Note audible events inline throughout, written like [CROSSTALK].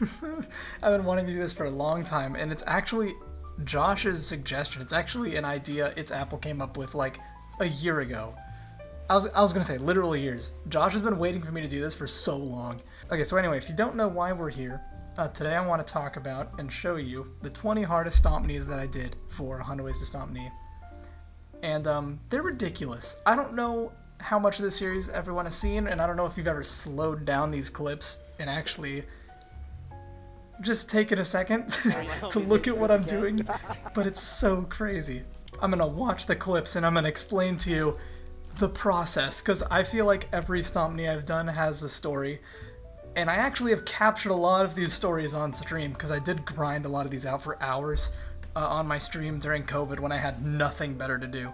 [LAUGHS] I've been wanting to do this for a long time, and it's actually Josh's suggestion. It's actually an idea its Apple came up with like a year ago. I was, I was gonna say literally years. Josh has been waiting for me to do this for so long. Okay, so anyway, if you don't know why we're here, uh, today I want to talk about and show you the 20 hardest stomp knees that I did for 100 Ways to Stomp Knee. And um, they're ridiculous. I don't know how much of the series everyone has seen, and I don't know if you've ever slowed down these clips and actually just taken a second [LAUGHS] [LAUGHS] to look at what I'm doing, but it's so crazy. I'm gonna watch the clips and I'm gonna explain to you the process, because I feel like every Stomp Knee I've done has a story, and I actually have captured a lot of these stories on stream, because I did grind a lot of these out for hours uh, on my stream during COVID when I had nothing better to do.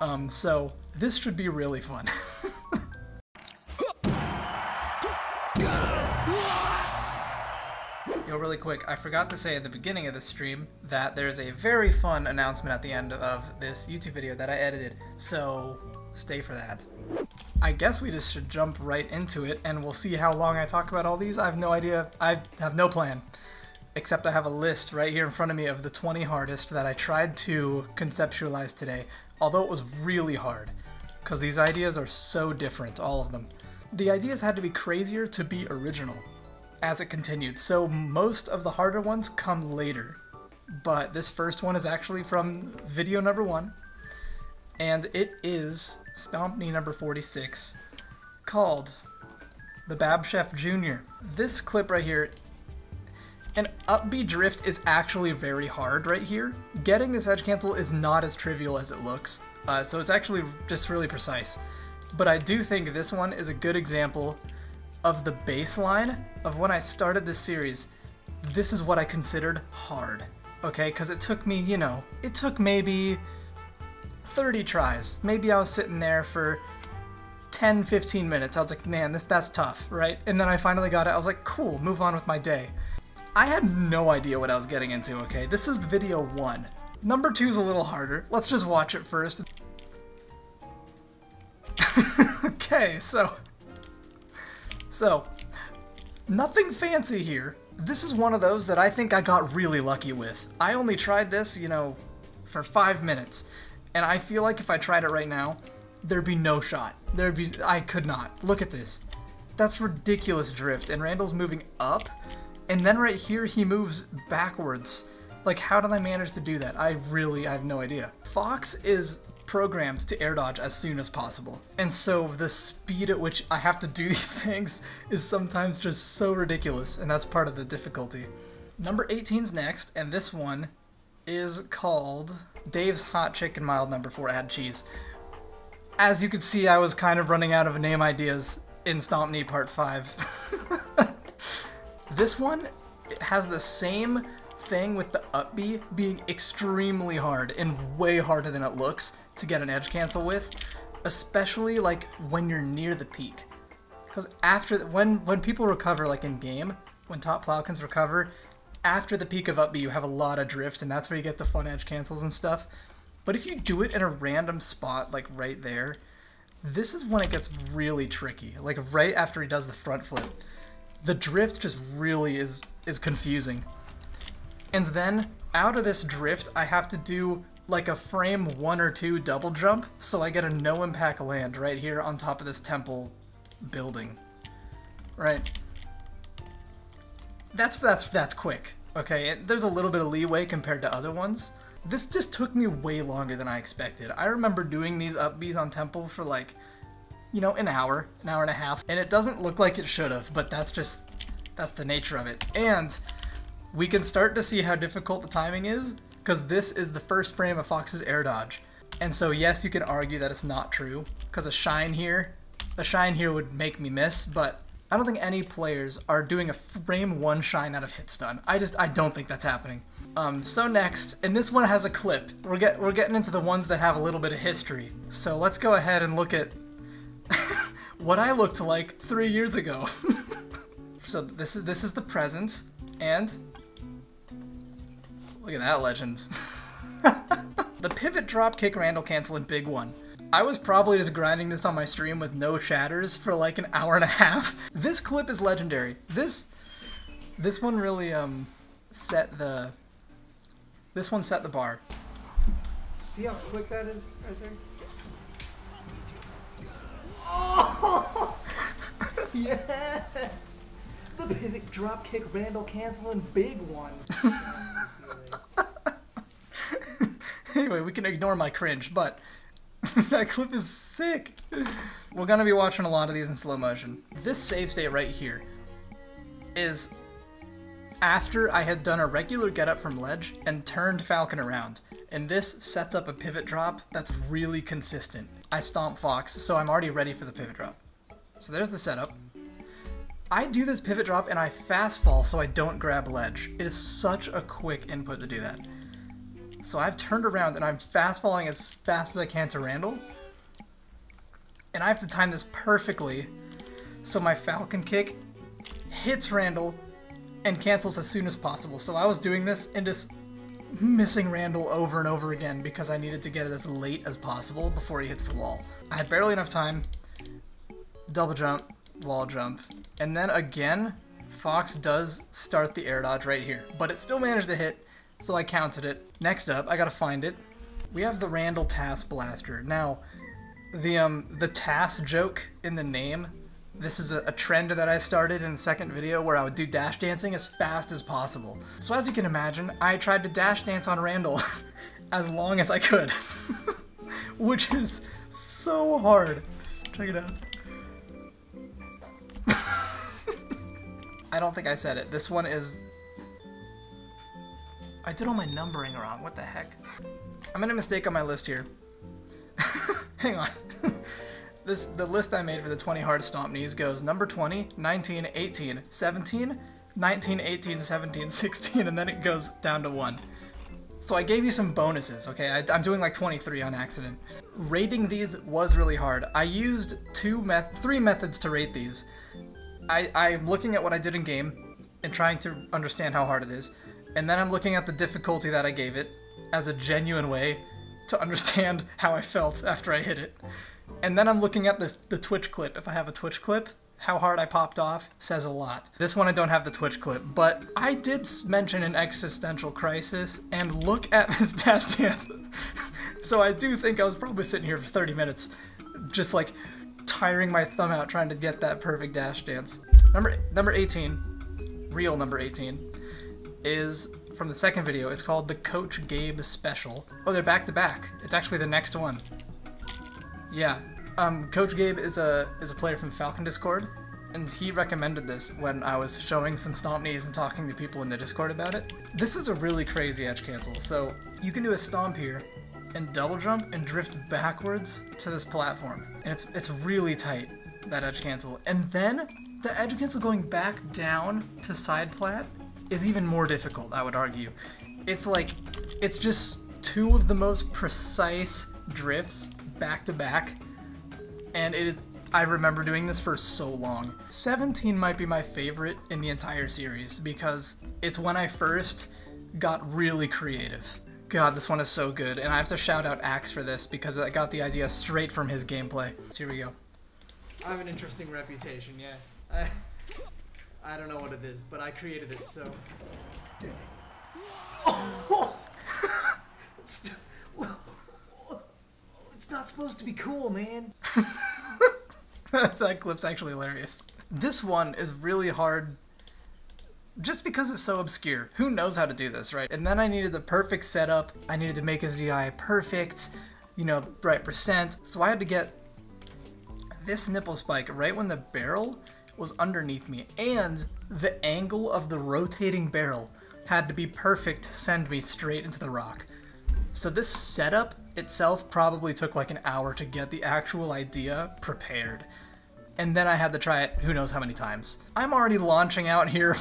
Um, so this should be really fun. [LAUGHS] Yo, really quick, I forgot to say at the beginning of the stream that there's a very fun announcement at the end of this YouTube video that I edited, so stay for that. I guess we just should jump right into it and we'll see how long I talk about all these. I have no idea. I have no plan. Except I have a list right here in front of me of the 20 hardest that I tried to conceptualize today although it was really hard, because these ideas are so different, all of them. The ideas had to be crazier to be original, as it continued, so most of the harder ones come later. But this first one is actually from video number one, and it is Stomp Knee number 46, called the Bab Chef Jr. This clip right here an up B drift is actually very hard right here. Getting this edge cancel is not as trivial as it looks, uh, so it's actually just really precise. But I do think this one is a good example of the baseline of when I started this series. This is what I considered hard, okay? Because it took me, you know, it took maybe 30 tries. Maybe I was sitting there for 10, 15 minutes. I was like, man, this that's tough, right? And then I finally got it. I was like, cool, move on with my day. I had no idea what I was getting into, okay? This is video one. Number two is a little harder. Let's just watch it first. [LAUGHS] okay, so... So, nothing fancy here. This is one of those that I think I got really lucky with. I only tried this, you know, for five minutes. And I feel like if I tried it right now, there'd be no shot. There'd be... I could not. Look at this. That's ridiculous drift, and Randall's moving up and then right here, he moves backwards. Like, how did I manage to do that? I really, I have no idea. Fox is programmed to air dodge as soon as possible. And so the speed at which I have to do [LAUGHS] these things is sometimes just so ridiculous, and that's part of the difficulty. Number 18's next, and this one is called Dave's Hot Chicken Mild Number 4 Add Cheese. As you can see, I was kind of running out of name ideas in Stomp Knee Part 5. [LAUGHS] This one has the same thing with the up B being extremely hard and way harder than it looks to get an edge cancel with, especially like when you're near the peak. Because after when when people recover like in game, when top Plowkins recover, after the peak of up B you have a lot of drift and that's where you get the fun edge cancels and stuff. But if you do it in a random spot like right there, this is when it gets really tricky. Like right after he does the front flip the drift just really is is confusing. And then out of this drift, I have to do like a frame one or two double jump, so I get a no impact land right here on top of this temple building. Right. That's that's that's quick. Okay, there's a little bit of leeway compared to other ones. This just took me way longer than I expected. I remember doing these upbees on temple for like you know, an hour, an hour and a half, and it doesn't look like it should have, but that's just, that's the nature of it. And we can start to see how difficult the timing is, because this is the first frame of Fox's air dodge. And so yes, you can argue that it's not true, because a shine here, a shine here would make me miss, but I don't think any players are doing a frame one shine out of hit stun. I just, I don't think that's happening. Um, so next, and this one has a clip. We're get we're getting into the ones that have a little bit of history. So let's go ahead and look at [LAUGHS] what I looked like three years ago. [LAUGHS] so this is this is the present, and look at that, legends. [LAUGHS] the pivot drop kick Randall cancel in big one. I was probably just grinding this on my stream with no chatters for like an hour and a half. This clip is legendary. This This one really um set the this one set the bar. See how quick that is right there? [LAUGHS] Oh! [LAUGHS] yes! The pivot drop kick Randall canceling big one. [LAUGHS] anyway, we can ignore my cringe, but [LAUGHS] that clip is sick. We're gonna be watching a lot of these in slow motion. This save state right here is after I had done a regular get up from ledge and turned Falcon around. And this sets up a pivot drop that's really consistent. I stomp Fox, so I'm already ready for the pivot drop. So there's the setup. I do this pivot drop and I fast fall so I don't grab ledge. It is such a quick input to do that. So I've turned around and I'm fast falling as fast as I can to Randall. And I have to time this perfectly so my Falcon kick hits Randall and cancels as soon as possible. So I was doing this and just missing Randall over and over again because I needed to get it as late as possible before he hits the wall. I had barely enough time. Double jump, wall jump, and then again, Fox does start the air dodge right here, but it still managed to hit, so I counted it. Next up, I gotta find it. We have the Randall TAS Blaster. Now, the um the TAS joke in the name, this is a, a trend that I started in the second video where I would do dash dancing as fast as possible. So as you can imagine, I tried to dash dance on Randall [LAUGHS] as long as I could, [LAUGHS] which is so hard. Check it out. [LAUGHS] I don't think I said it. This one is... I did all my numbering wrong. What the heck? I made a mistake on my list here. [LAUGHS] Hang on. [LAUGHS] this The list I made for the 20 hardest stomp knees goes number 20, 19, 18, 17, 19, 18, 17, 16, and then it goes down to 1. So I gave you some bonuses, okay? I, am doing like 23 on accident. Rating these was really hard. I used two meth three methods to rate these. I, I'm looking at what I did in game and trying to understand how hard it is, and then I'm looking at the difficulty that I gave it as a genuine way to understand [LAUGHS] how I felt after I hit it. And then I'm looking at this the Twitch clip. If I have a Twitch clip, how hard I popped off says a lot. This one I don't have the Twitch clip, but I did mention an existential crisis, and look at [LAUGHS] this dash dance. [LAUGHS] so I do think I was probably sitting here for 30 minutes, just like tiring my thumb out trying to get that perfect dash dance. Number number 18, real number 18, is from the second video. It's called the Coach Gabe Special. Oh, they're back to back. It's actually the next one. Yeah, um, Coach Gabe is a is a player from Falcon Discord, and he recommended this when I was showing some stomp knees and talking to people in the Discord about it. This is a really crazy edge cancel. So you can do a stomp here, and double jump and drift backwards to this platform. And it's, it's really tight, that edge cancel. And then the edge cancel going back down to side plat is even more difficult, I would argue. It's like, it's just two of the most precise drifts back to back. And it is, I remember doing this for so long. 17 might be my favorite in the entire series because it's when I first got really creative. God, this one is so good, and I have to shout out Axe for this because I got the idea straight from his gameplay. So here we go. I have an interesting reputation, yeah. I, [LAUGHS] I don't know what it is, but I created it, so. Oh! it's, [LAUGHS] it's not supposed to be cool, man. [LAUGHS] that clip's actually hilarious. This one is really hard just because it's so obscure. Who knows how to do this, right? And then I needed the perfect setup. I needed to make his DI perfect, you know, right percent. So I had to get this nipple spike right when the barrel was underneath me. And the angle of the rotating barrel had to be perfect to send me straight into the rock. So this setup itself probably took like an hour to get the actual idea prepared and then I had to try it who knows how many times. I'm already launching out here.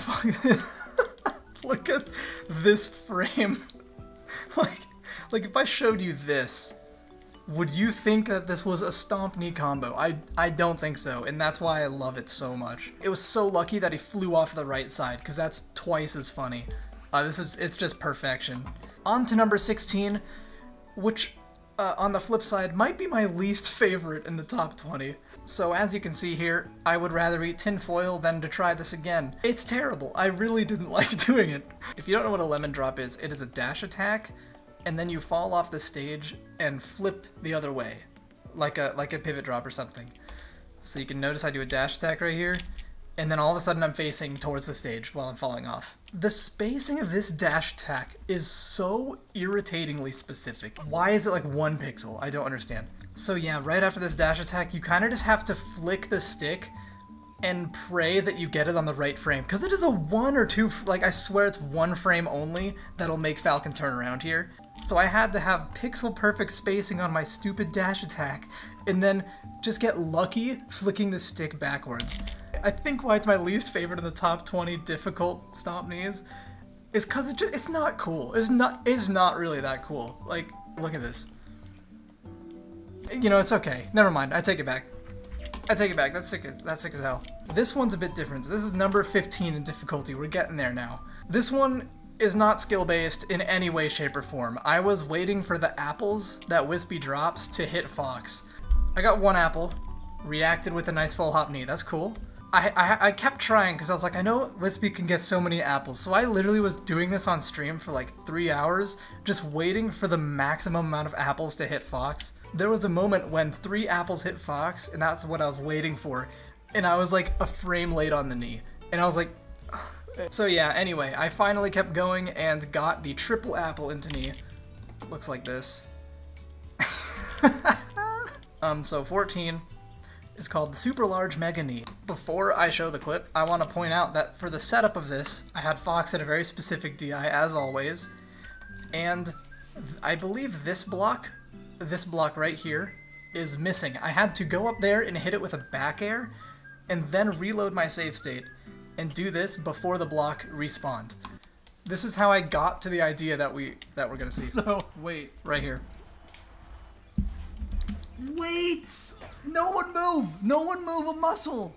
[LAUGHS] Look at this frame. [LAUGHS] like, like if I showed you this, would you think that this was a stomp knee combo? I, I don't think so, and that's why I love it so much. It was so lucky that he flew off the right side, because that's twice as funny. Uh, this is, it's just perfection. On to number 16, which uh, on the flip side, might be my least favorite in the top 20. So as you can see here, I would rather eat tinfoil than to try this again. It's terrible. I really didn't [LAUGHS] like doing it. If you don't know what a lemon drop is, it is a dash attack, and then you fall off the stage and flip the other way, like a like a pivot drop or something. So you can notice I do a dash attack right here, and then all of a sudden I'm facing towards the stage while I'm falling off. The spacing of this dash attack is so irritatingly specific. Why is it like one pixel? I don't understand. So yeah, right after this dash attack, you kind of just have to flick the stick and pray that you get it on the right frame. Because it is a one or two, like I swear it's one frame only that'll make Falcon turn around here. So I had to have pixel perfect spacing on my stupid dash attack, and then just get lucky flicking the stick backwards. I think why it's my least favorite in the top 20 difficult stomp knees is because it just, it's not cool. It's not it's not really that cool. Like, look at this. You know, it's okay. Never mind. I take it back. I take it back. That's sick as that's sick as hell. This one's a bit different. This is number 15 in difficulty. We're getting there now. This one is not skill based in any way, shape, or form. I was waiting for the apples that Wispy drops to hit Fox. I got one apple, reacted with a nice full hop knee. That's cool. I, I, I kept trying because I was like, I know Wispy can get so many apples. So I literally was doing this on stream for like three hours, just waiting for the maximum amount of apples to hit Fox. There was a moment when three apples hit Fox, and that's what I was waiting for. And I was like a frame late on the knee. And I was like, so yeah, anyway, I finally kept going and got the triple apple into me. Looks like this. [LAUGHS] um, so 14 is called the Super Large Mega Knee. Before I show the clip, I want to point out that for the setup of this, I had Fox at a very specific DI, as always, and I believe this block, this block right here, is missing. I had to go up there and hit it with a back air, and then reload my save state and do this before the block respawned. This is how I got to the idea that we that we're gonna see. [LAUGHS] So wait, Right here. wait! No one move! No one move a muscle!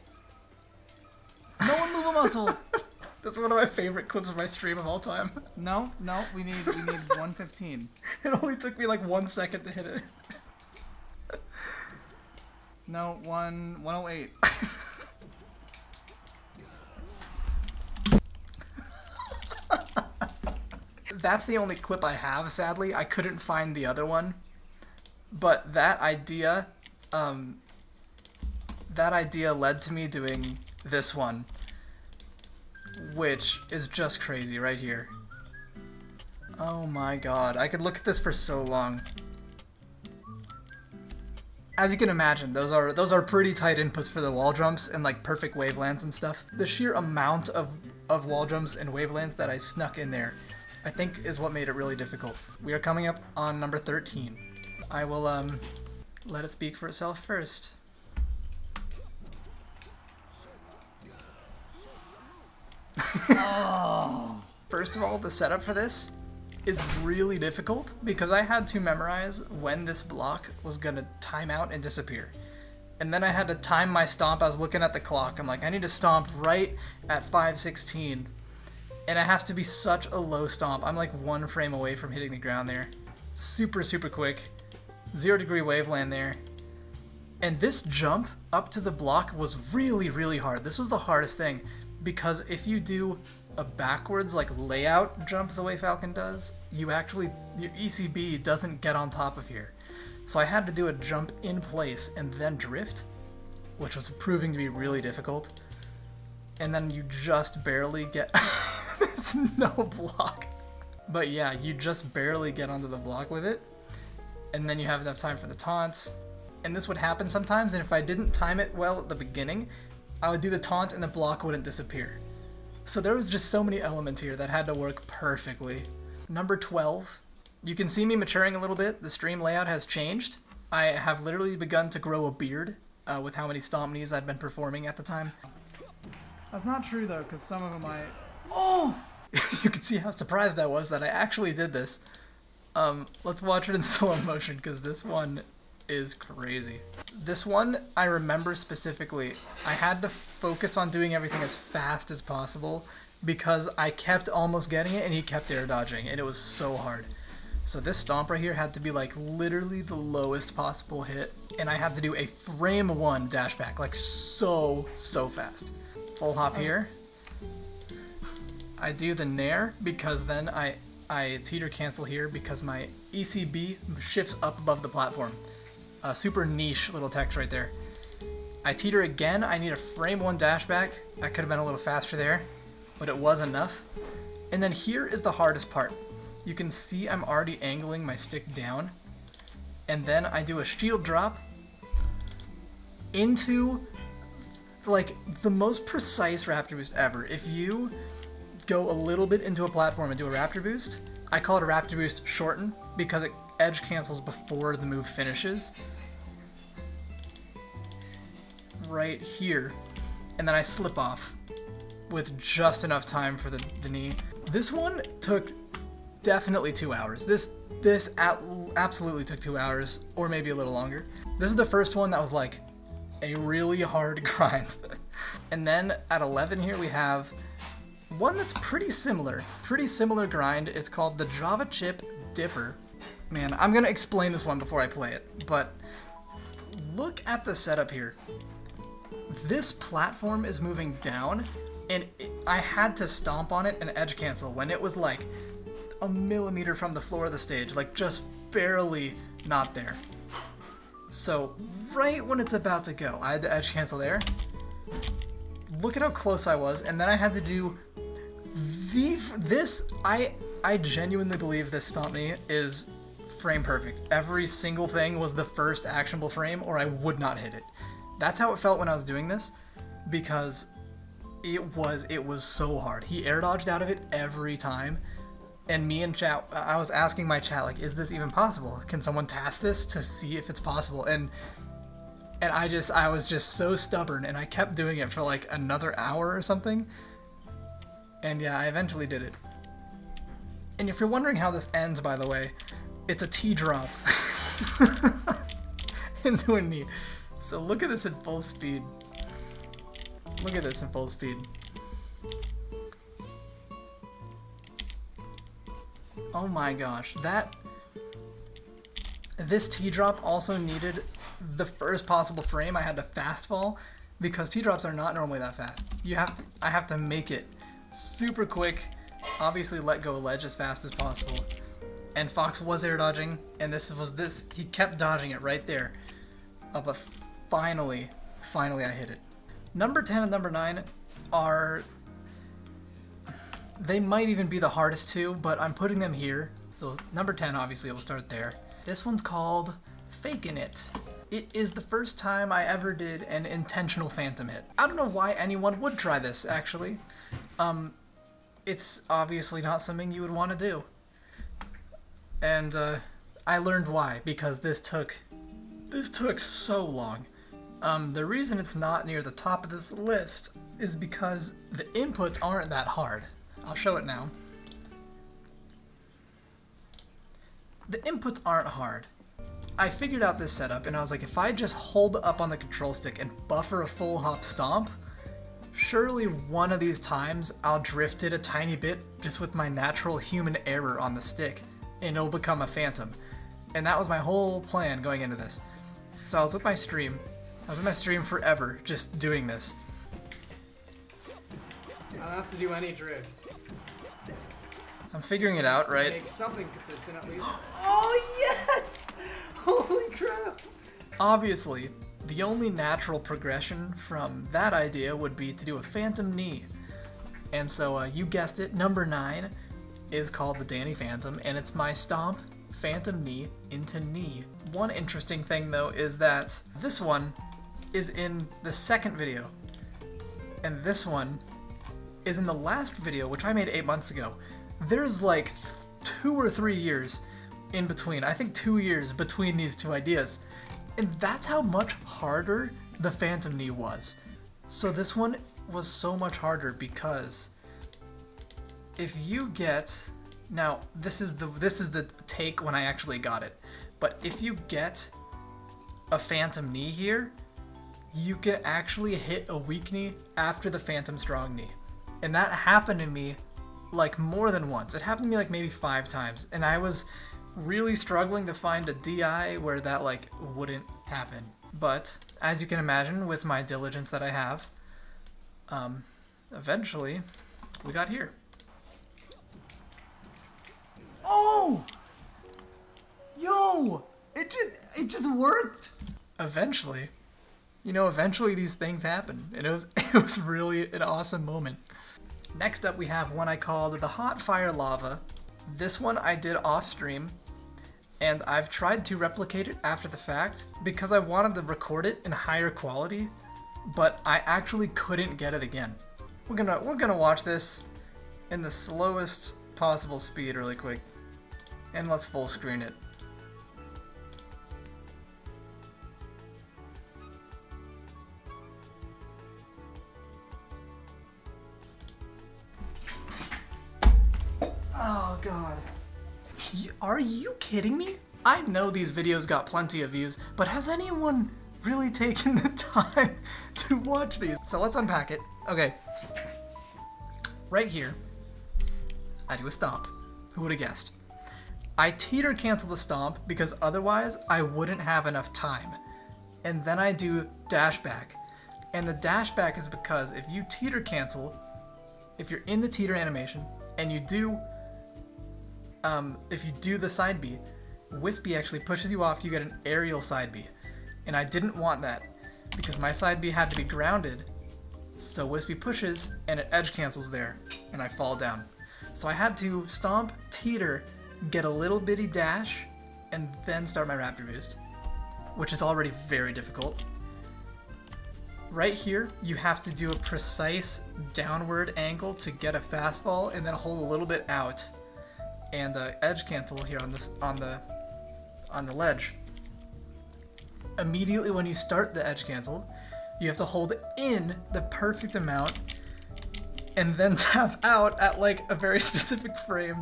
No one move a muscle! [LAUGHS] That's one of my favorite clips of my stream of all time. No, no, we need we need [LAUGHS] 115. It only took me like one second to hit it. No, one 108. That's the only clip I have, sadly. I couldn't find the other one. But that idea, um, that idea led to me doing this one, which is just crazy right here. Oh my god, I could look at this for so long. As you can imagine, those are those are pretty tight inputs for the wall jumps and like perfect wavelands and stuff. The sheer amount of of wall jumps and wavelands that I snuck in there, I think is what made it really difficult. We are coming up on number 13. I will um let it speak for itself first. oh. [LAUGHS] First of all, the setup for this is really difficult because I had to memorize when this block was gonna time out and disappear. And then I had to time my stomp. I was looking at the clock. I'm like, I need to stomp right at 516. And it has to be such a low stomp. I'm like one frame away from hitting the ground there. Super, super quick. Zero degree waveland there. And this jump up to the block was really, really hard. This was the hardest thing because if you do a backwards like layout jump the way Falcon does, you actually your ECB doesn't get on top of here. So I had to do a jump in place and then drift, which was proving to be really difficult. And then you just barely get [LAUGHS] there's [LAUGHS] no block. But yeah, you just barely get onto the block with it. And then you have enough time for the taunts. And this would happen sometimes, and if I didn't time it well at the beginning, I would do the taunt and the block wouldn't disappear. So there was just so many elements here that had to work perfectly. Number 12. You can see me maturing a little bit. The stream layout has changed. I have literally begun to grow a beard uh, with how many stomp knees I've been performing at the time. That's not true though, because some of them I. Oh! [LAUGHS] you can see how surprised I was that I actually did this. Um, let's watch it in [LAUGHS] slow motion because this one is crazy. This one, I remember specifically, I had to focus on doing everything as fast as possible because I kept almost getting it and he kept air dodging and it was so hard. So this stomp right here had to be like literally the lowest possible hit, and I had to do a frame one dash back, like so, so fast. Full hop here. I do the nair because then I, I teeter cancel here because my ECB shifts up above the platform. A super niche little text right there. I teeter again, I need a frame one dash back. I could have been a little faster there, but it was enough. And then here is the hardest part. You can see I'm already angling my stick down. And then I do a shield drop into like the most precise raptor boost ever. If you go a little bit into a platform and do a raptor boost, I call it a raptor boost shorten because it edge cancels before the move finishes. Right here. And then I slip off with just enough time for the, the knee. This one took definitely two hours. This this absolutely took two hours, or maybe a little longer. This is the first one that was like a really hard [LAUGHS] grind. and then at 11 here we have one that's pretty similar. Pretty similar grind. It's called the Java Chip Dipper. Man, I'm gonna explain this one before I play it, but look at the setup here. This platform is moving down, and it, I had to stomp on it and edge cancel when it was like a millimeter from the floor of the stage, like just barely not there. So right when it's about to go, I had to edge cancel there. Look at how close I was, and then I had to do the this I I genuinely believe this stomp knee is frame perfect. Every single thing was the first actionable frame, or I would not hit it. That's how it felt when I was doing this, because it was it was so hard. He air dodged out of it every time and me and chat i was asking my chat like is this even possible can someone TAS this to see if it's possible and and i just i was just so stubborn and i kept doing it for like another hour or something and yeah i eventually did it and if you're wondering how this ends by the way it's a t drop [LAUGHS] into a knee so look at this at full speed look at this in full speed Oh my gosh, that... This T-drop also needed the first possible frame. I had to fast fall because T-drops are not normally that fast. You have to, I have to make it super quick, obviously let go ledge as fast as possible. And Fox was air dodging, and this was this, he kept dodging it right there. Uh, but finally, finally I hit it. Number 10 and number 9 are they might even be the hardest two, but I'm putting them here. So number 10, obviously, we'll start there. This one's called Faking It. It is the first time I ever did an intentional phantom hit. I don't know why anyone would try this, actually. Um, it's obviously not something you would want to do. And uh, I learned why, because this took, this took so long. Um, the reason it's not near the top of this list is because the inputs aren't that hard. I'll show it now. The inputs aren't hard. I figured out this setup and I was like, if I just hold up on the control stick and buffer a full hop stomp, surely one of these times I'll drift it a tiny bit just with my natural human error on the stick and it'll become a phantom. And that was my whole plan going into this. So I was with my stream. I was in my stream forever just doing this. I don't have to do any drift. I'm figuring it out, right? Make something consistent at least. [GASPS] oh yes! Holy crap! Obviously, the only natural progression from that idea would be to do a phantom knee. And so uh, you guessed it, number nine is called the Danny Phantom, and it's my stomp phantom knee into knee. One interesting thing though is that this one is in the second video, and this one is in the last video, which I made eight months ago there's like two or three years in between. I think two years between these two ideas. And that's how much harder the Phantom Knee was. So this one was so much harder because if you get now this is the this is the take when I actually got it. But if you get a Phantom Knee here, you can actually hit a weak knee after the Phantom Strong Knee. And that happened to me like more than once. It happened to me like maybe five times, and I was really struggling to find a DI where that like wouldn't happen. But as you can imagine, with my diligence that I have, um, eventually we got here. Oh! Yo! It just it just worked. Eventually, you know, eventually these things happen, and it was [LAUGHS] it was really an awesome moment. Next up, we have one I called the Hot Fire Lava. This one I did off stream, and I've tried to replicate it after the fact because I wanted to record it in higher quality, but I actually couldn't get it again. We're gonna we're gonna watch this in the slowest possible speed really quick, and let's full screen it. Oh god. Are you kidding me? I know these videos got plenty of views, but has anyone really taken the time [LAUGHS] to watch these? So let's unpack it. Okay. Right here, I do a stomp. Who would have guessed? I teeter cancel the stomp because otherwise I wouldn't have enough time. And then I do dash back. And the dash back is because if you teeter cancel, if you're in the teeter animation and you do um, if you do the side B, Wispy actually pushes you off, you get an aerial side B. And I didn't want that, because my side B had to be grounded, so Wispy pushes, and it edge cancels there, and I fall down. So I had to stomp, teeter, get a little bitty dash, and then start my Raptor Boost, which is already very difficult. Right here, you have to do a precise downward angle to get a fast fall, and then hold a little bit out and uh, edge cancel here on this on the on the ledge. Immediately when you start the edge cancel, you have to hold in the perfect amount and then [LAUGHS] tap out at like a very [LAUGHS] specific frame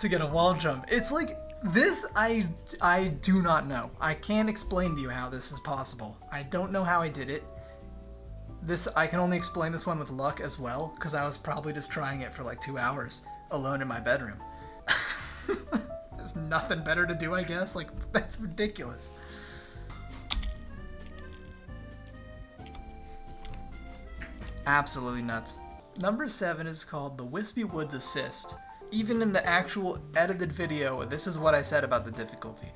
to get a wall jump. It's like this I I do not know. I can't explain to you how this is possible. I don't know how I did it. This I can only explain this one with luck as well because I was probably just trying it for like 2 hours alone in my bedroom. There's nothing better to do, I guess. Like, [LAUGHS] that's ridiculous. Absolutely nuts. Number seven is called the Wispy Woods Assist. Even in the actual edited video, this is what I said about the difficulty.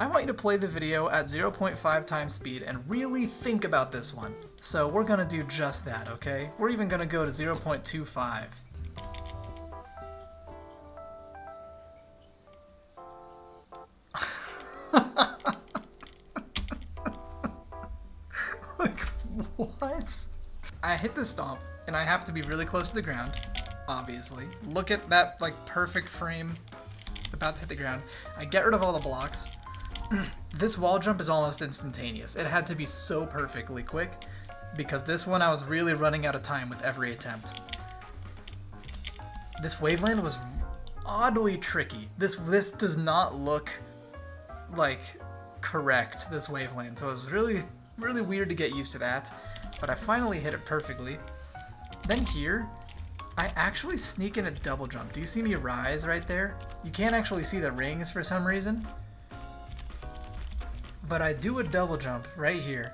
I want you to play the video at 0.5 times speed and really think about this one. So we're gonna do just that, okay? We're even gonna go to 0.25. I hit the stomp, and I have to be really close to the ground, obviously. Look at that, like, perfect frame about to hit the ground. I get rid of all the blocks. [CLEARS THROAT] this wall jump is almost instantaneous. It had to be so perfectly quick, because this one I was really running out of time with every attempt. This waveland was oddly tricky. This this does not look like correct this waveland so it was really really weird to get used to that but I finally hit it perfectly. Then here I actually sneak in a double jump. Do you see me rise right there? You can't actually see the rings for some reason. But I do a double jump right here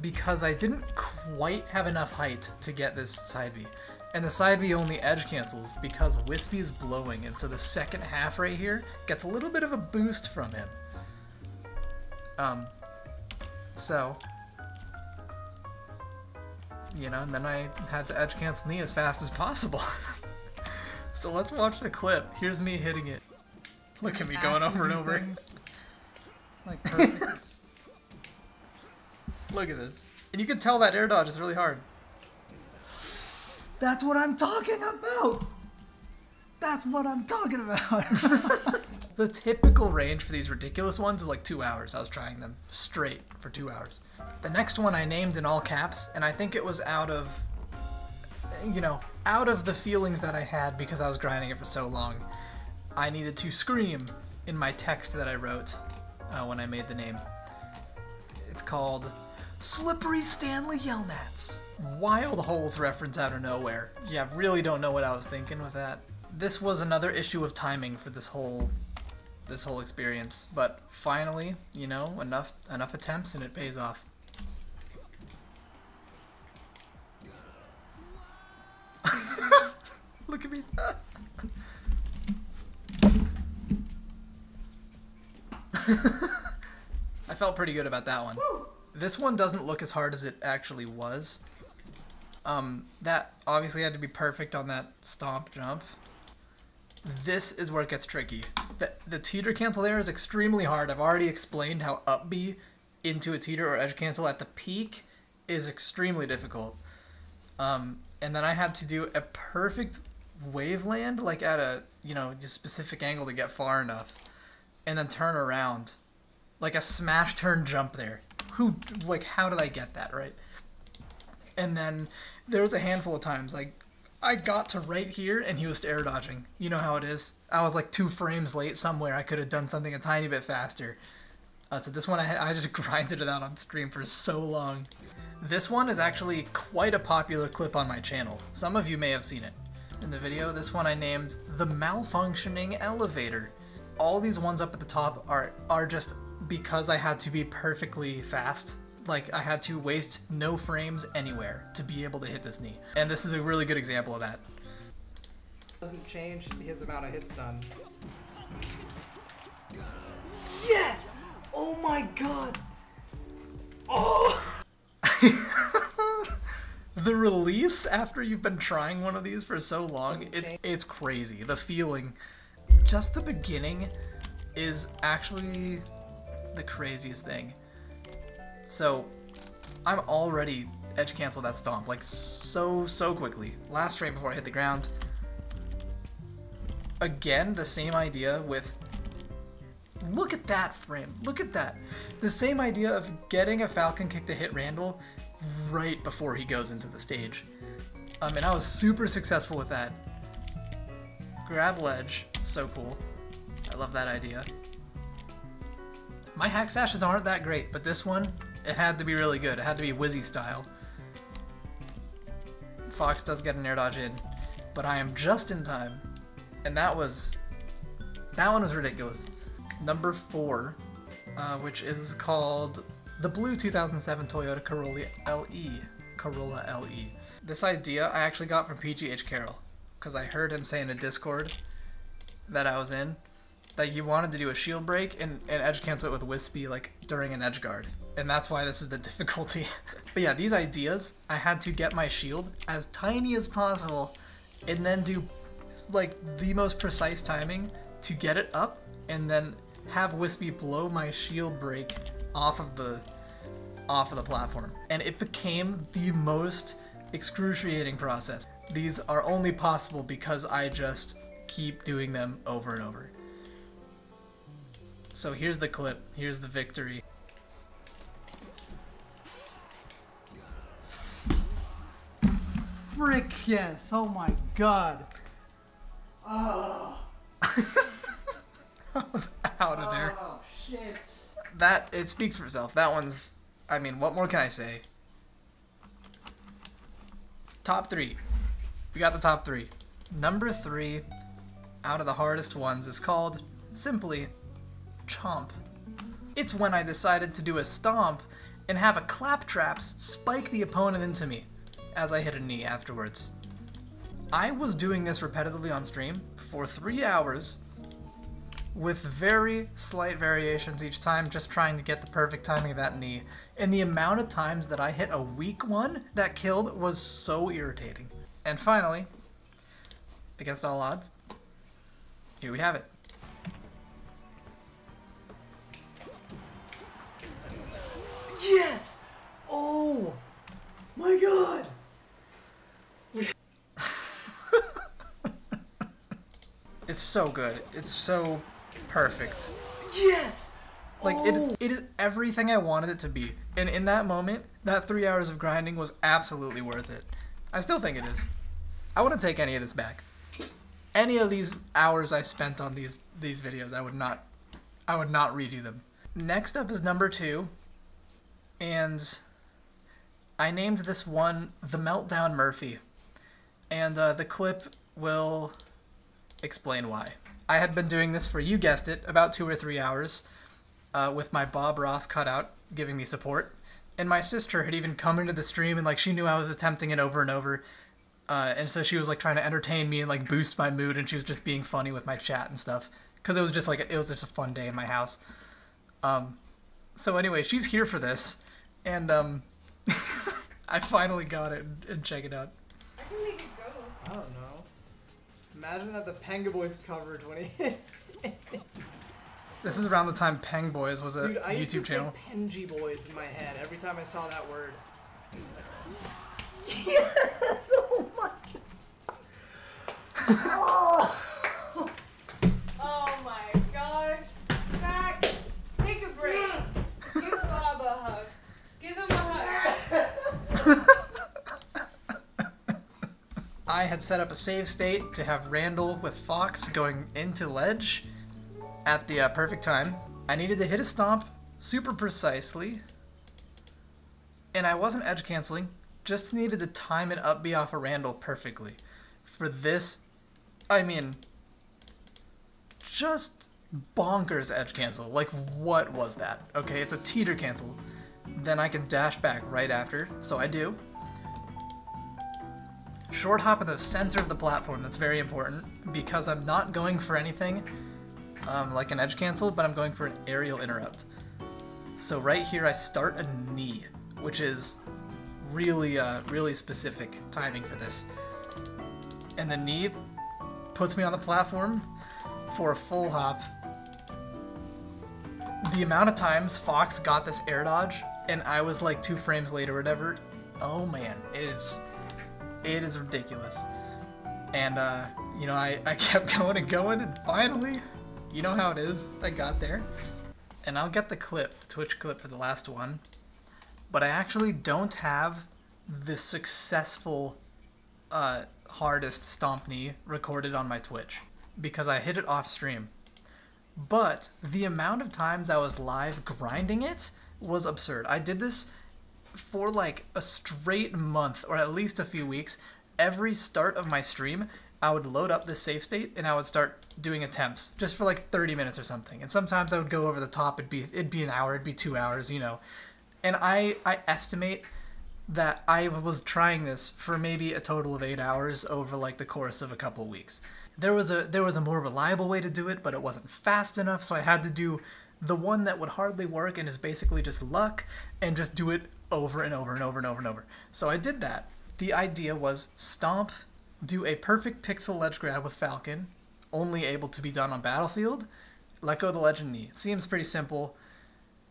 because I didn't quite have enough height to get this side B. And the side B only edge cancels because Wispy is blowing, and so the second half right here gets a little bit of a boost from him. Um, so, you know, and then I had to edge cancel knee as fast as possible. [LAUGHS] so let's watch the clip. Here's me hitting it. Look at me going over and over. Things, Like [LAUGHS] perfect. Look at this. And you can tell that air dodge is really hard. That's what I'm talking about. That's what I'm talking about. [LAUGHS] The typical range for these ridiculous ones is like two hours. I was trying them straight for two hours. The next one I named in all caps, and I think it was out of, you know, out of the feelings that I had because I was grinding it for so long. I needed to scream in my text that I wrote uh, when I made the name. It's called Slippery Stanley Yelnats. Wild holes reference out of nowhere. Yeah, really don't know what I was thinking with that. This was another issue of timing for this whole this whole experience, but finally, you know, enough enough attempts and it pays off. [LAUGHS] Look at me. [LAUGHS] I felt pretty good about that one. This one doesn't look as hard as it actually was. Um, that obviously had to be perfect on that stomp jump. This is where it gets tricky. The, the teeter cancel there is extremely hard. I've already explained how up B into a teeter or edge cancel at the peak is extremely difficult. Um, and then I had to do a perfect wave land, like at a, you know, just specific angle to get far enough. And then turn around. Like a smash turn jump there. Who, like, how did I get that, right? And then there was a handful of times, like, I got to right here and he was air dodging. You know how it is. I was like two frames late somewhere. I could have done something a tiny bit faster. Uh, so this one I, I just [LAUGHS] grinded it out on stream for so long. This one is actually quite a popular clip on my channel. Some of you may have seen it. In the video, this one I named the malfunctioning elevator. All these ones up at the top are are just because I had to be perfectly fast like I had to waste no frames anywhere to be able to hit this knee. And this is a really good example of that. Doesn't change his amount of hits done. Yes! Oh my god! Oh! [LAUGHS] the release after you've been trying one of these for so long, it's it's crazy. The feeling, just the beginning, is actually the craziest thing. So, I'm already edge cancel that stomp like so so quickly. Last frame before I hit the ground. Again, the same idea with. Look at that frame. Look at that. The same idea of getting a Falcon kick to hit Randall right before he goes into the stage. Um, and I was super successful with that. Grab ledge, so cool. I love that idea. My hack sashes aren't that great, but this one, it had to be really good. It had to be Wizzy style. Fox does get an air dodge in, but I am just in time. And that was, that one was ridiculous. Number four, uh, which is called the blue 2007 Toyota Corolla LE. Corolla LE. This idea I actually got from PGH Carroll, because I heard him say in a Discord that I was in that he wanted to do a shield break and, and edge cancel it with Wispy like during an edge guard. And that's why this is the [LAUGHS] difficulty. but yeah, these ideas, I had to get my shield as tiny as possible and then do like the most precise timing to get it up and then have Wispy blow my shield break off of the off of the platform. And it became the most excruciating process. These are only possible because I just keep doing them over and over. So here's the clip, here's the victory. Frick yes! Oh my god! [LAUGHS] [LAUGHS] [LAUGHS] I was out of there. Oh shit! That, it speaks for itself. That one's, I mean, what more can I say? Top three. We got the top three. Number three, out of the hardest ones, is called, simply, Chomp. It's when I decided to do a stomp and have a Klaptraps spike the opponent into me as I hit a knee afterwards. I was doing this repetitively on stream for three hours with very slight variations each time, just trying to get the perfect timing of that knee. And the amount of times that I hit a weak one that killed was so irritating. And finally, against all odds, here we have it. Yes! Oh! My god! [LAUGHS] It's so good. It's so perfect. Yes! Like oh. it, is, it is everything I wanted it to be. And in that moment, that three hours of grinding was absolutely worth it. I still think it is. I wouldn't take any of this back. Any of these hours I spent on these these videos, I would not, I would not redo them. Next up is number two, and I named this one the Meltdown Murphy, and uh, the clip will explain why. I had been doing this for, you guessed it, about two or three hours, uh, with my Bob Ross cutout giving me support. And my sister had even come into the stream and like she knew I was attempting it over and over. Uh, and so she was like trying to entertain me and like boost my mood and she was just being funny with my chat and stuff because it was just like it was just a fun day in my house um so anyway she's here for this and um [LAUGHS] i finally got it and, and check it out I can make it ghost. I don't know. Imagine that the Panga Boys covered when he hits. this is around the time peng boys was a Dude, I used to youtube channel say Penji Boys in my head every time I saw that word. [LAUGHS] Yes! Oh my god! [LAUGHS] Oh my gosh. Back. Take a break. Give Bob a hug. Give him a hug. I had set up a save state to have Randall with Fox going into ledge at the uh, perfect time. I needed to hit a stomp super precisely, and I wasn't edge canceling, just needed to time it up B off of Randall perfectly. For this, I mean, just bonkers edge cancel. Like, what was that? Okay, it's a teeter cancel. Then I can dash back right after, so I do short hop in the center of the platform. That's very important because I'm not going for anything um, like an edge cancel, but I'm going for an aerial interrupt. So right here, I start a knee, which is really, uh, really specific timing for this. And the knee puts me on the platform for a full hop. The amount of times Fox got this air dodge, and I was like two frames late or whatever. Oh man, is it is ridiculous. And, uh, you know, I, I kept [LAUGHS] going and going, and finally, you know how it is, I got there. And I'll get the clip, the Twitch clip for the last one. But I actually don't have the successful, uh, hardest stomp knee recorded on my Twitch because I hit it off stream. But the amount of times I was live grinding it was absurd. I did this for like a straight month or at least a few weeks, every start of my stream, I would load up this save state and I would start doing attempts just for like 30 minutes or something. And sometimes I would go over the top. It'd be it'd be an hour, it'd be two hours, you know. And I I estimate that I was trying this for maybe a total of eight hours over like the course of a couple weeks. There was a there was a more reliable way to do it, but it wasn't fast enough, so I had to do the one that would hardly work and is basically just luck and just do it over and over and over and over and over. So I did that. The idea was stomp, do a perfect pixel ledge grab with Falcon, only able to be done on Battlefield, let go of the legend knee. It seems pretty simple.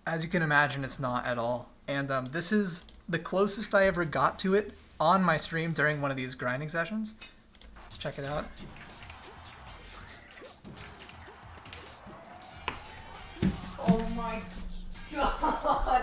As you can imagine, it's not at all. And um, this is the closest I ever got to it on my stream during one of these grinding sessions. Let's check it out. Oh my [LAUGHS] god!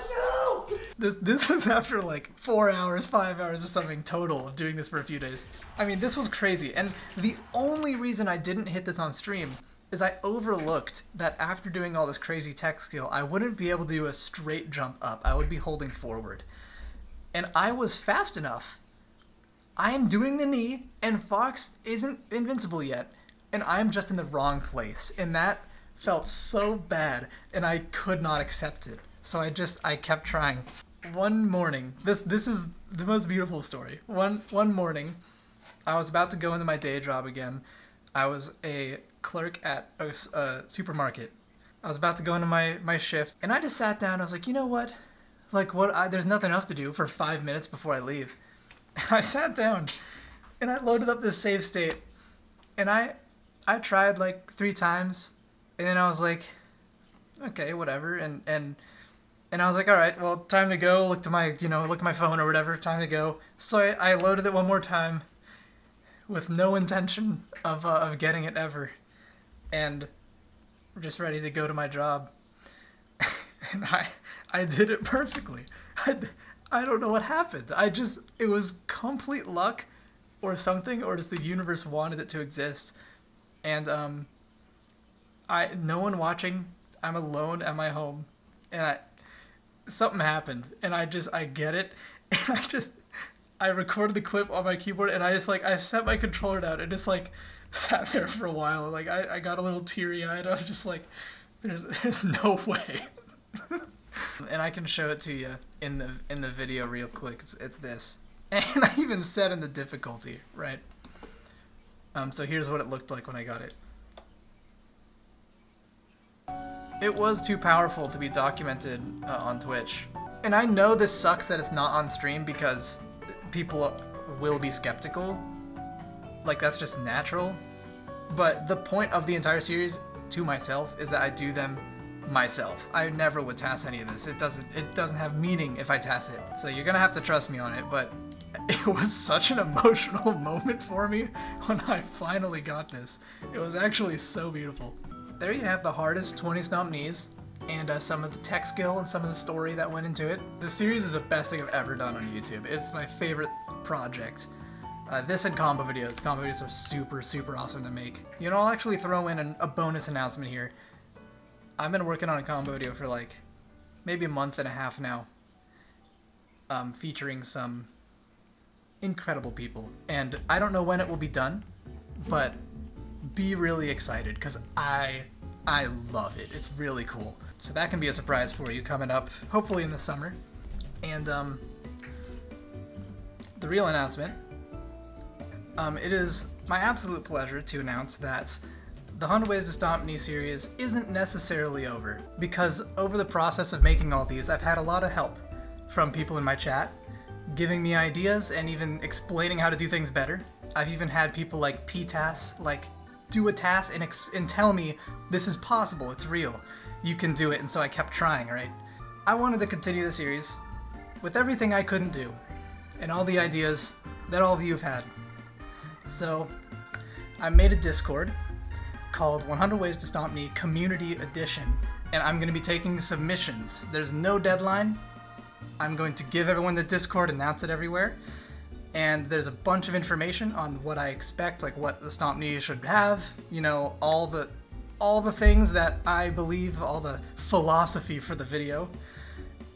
This this was after like four hours, five hours or something total of doing this for a few days. I mean, this was crazy. And the only reason I didn't hit this on stream is I overlooked that after doing all this crazy tech skill, I wouldn't be able to do a straight jump up. I would be holding forward. And I was fast enough. I am doing the knee, and Fox isn't invincible yet. And I'm just in the wrong place. And that felt so bad, and I could not accept it. So I just I kept trying. One morning, this this is the most beautiful story. One one morning, I was about to go into my day job again. I was a clerk at a supermarket. I was about to go into my my shift, and I just sat down. I was like, you know what? Like what? I, there's nothing else to do for five minutes before I leave. [LAUGHS] I sat down, and I loaded up this save state, and I I tried like three times, and then I was like, okay, whatever, and and and I was like, all right, well, time to go. Look to my, you know, look at my phone or whatever. Time to go. So I, I loaded it one more time, with no intention of uh, of getting it ever, and just ready to go to my job. [LAUGHS] and I I did it perfectly. I, I don't know what happened. I just it was complete luck, or something, or just the universe wanted it to exist, and um. I no one watching. I'm alone at my home, and I something happened, and I just I get it, [LAUGHS] and I just I recorded the clip on my keyboard, and I just like I set my controller down and just like [LAUGHS] sat there for a while. Like I, I got a little teary eyed. I was just like, there's [LAUGHS] there's no way. and I can show it to you in the in the video real quick. It's, it's this, and I even said in the difficulty, right? Um, so here's what it looked like when I got it. It was too powerful to be documented uh, on Twitch. And I know this sucks that it's not on stream because people will be skeptical. Like, that's just natural. But the point of the entire series, to myself, is that I do them myself. I never would TAS any of this. It doesn't it doesn't have meaning if I TAS it. So you're gonna have to trust me on it, but [LAUGHS] it was such an emotional [LAUGHS] moment for me when I finally got this. It was actually so beautiful. There you have the hardest 20 stomp knees and uh, some of the tech skill and some of the story that went into it. The series is the best thing I've ever done on YouTube. It's my favorite project. Uh, this and combo videos. Combo videos are super, super awesome to make. You know, I'll actually throw in an, a bonus announcement here. I've been working on a combo video for like maybe a month and a half now, um, featuring some incredible people. And I don't know when it will be done, but be really excited because I I love it. It's really cool. So that can be a surprise for you coming up, hopefully in the summer. And um, the real announcement. Um, it is my absolute pleasure to announce that the 100 Ways to Stomp Knee series isn't necessarily over, because over the process of making all these, I've had a lot of help from people in my chat, giving me ideas and even explaining how to do things better. I've even had people like PTAS, like, do a task and, and tell me this is possible, it's real, you can do it, and so I kept trying, right? I wanted to continue the series with everything I couldn't do, and all the ideas that all of you have had. So, I made a Discord called 100 Ways to Stomp Knee Community Edition, and I'm going to be taking submissions. There's no deadline. I'm going to give everyone the Discord, announce it everywhere, and there's a bunch of information on what I expect, like what the Stomp Knee should have, you know, all the all the things that I believe, all the philosophy for the video.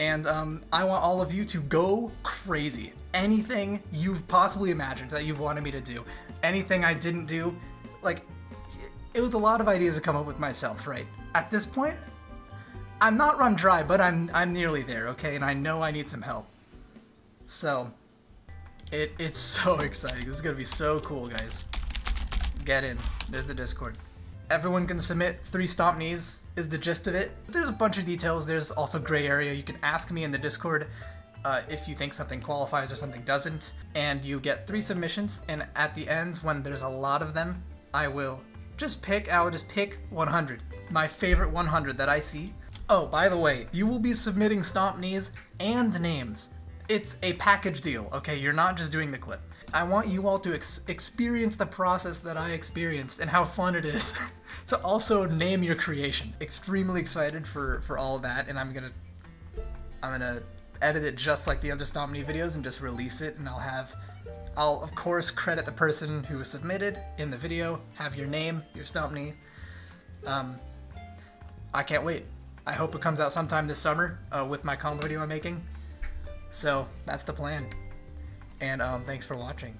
And um, I want all of you to go crazy. Anything you've possibly imagined that you've wanted me to do, anything I didn't do, like it was a lot of ideas to come up with myself, right? At this point, I'm not run dry, but I'm I'm nearly there, okay? And I know I need some help. So, it it's [LAUGHS] so exciting. This is gonna be so cool, guys. Get in. There's the Discord. Everyone can submit three stomp knees is the gist of it. There's a bunch of details. There's also gray area. You can ask me in the Discord uh, if you think something qualifies or something doesn't. And you get three submissions. And at the end, when there's a lot of them, I will just pick, I will just pick 100. My favorite 100 that I see. Oh, by the way, you will be submitting stomp knees and names. It's a package deal, okay? You're not just doing the clip. I want you all to ex experience the process that I experienced and how fun it is [LAUGHS] to also name your creation. Extremely excited for, for all that, and I'm gonna I'm gonna edit it just like the other Stomp Knee videos and just release it, and I'll have I'll of course credit the person who submitted in the video, have your name, your Stomp Knee. Um, I can't wait. I hope it comes out sometime this summer uh, with my combo video I'm making. So that's the plan. And um, thanks for watching.